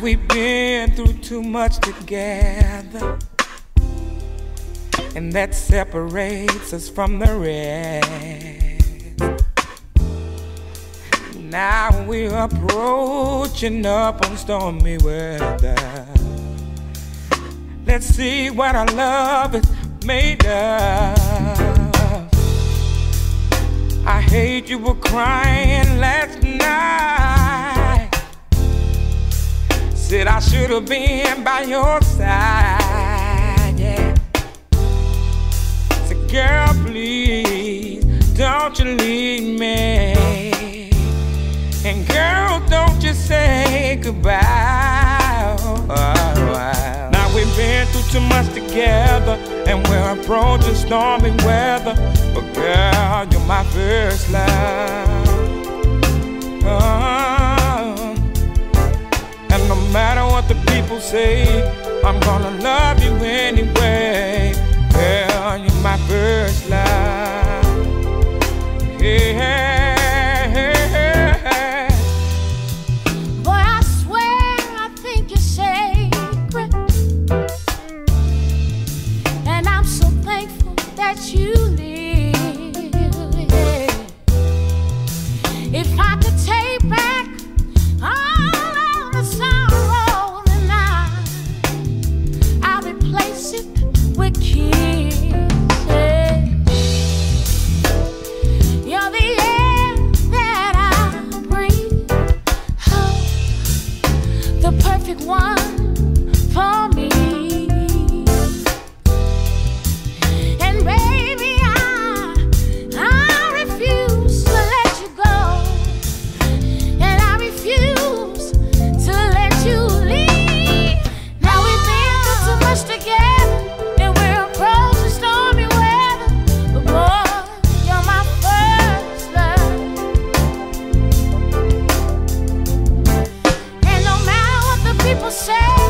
been through too much together, and that separates us from the rest. Now we're approaching up on stormy weather. Let's see what our love is made of. I hate you were crying last night. Said I should have been by your side. Yeah. Said, girl, please don't you leave me. And girl, don't you say goodbye. Oh, oh, oh. Now we've been through too much together, and we're approaching stormy weather. But girl, you're my first love. People say, I'm gonna love you anyway. What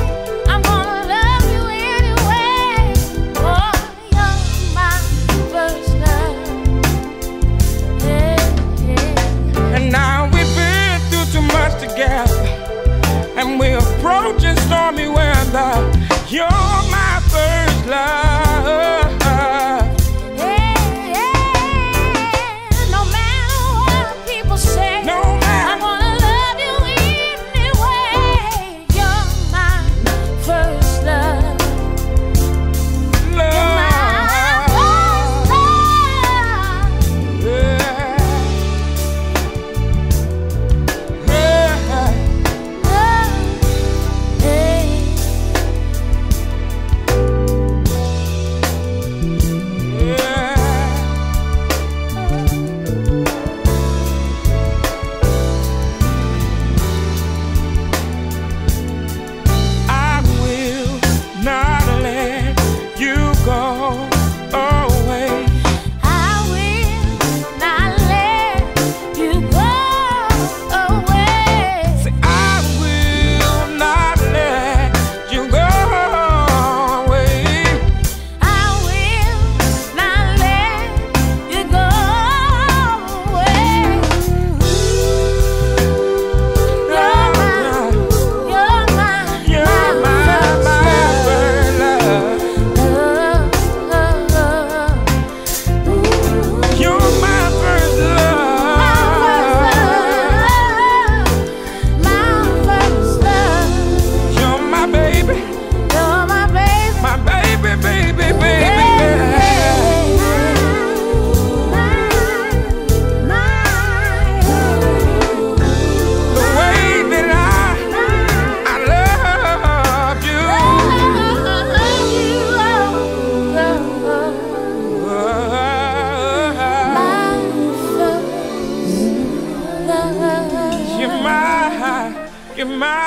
my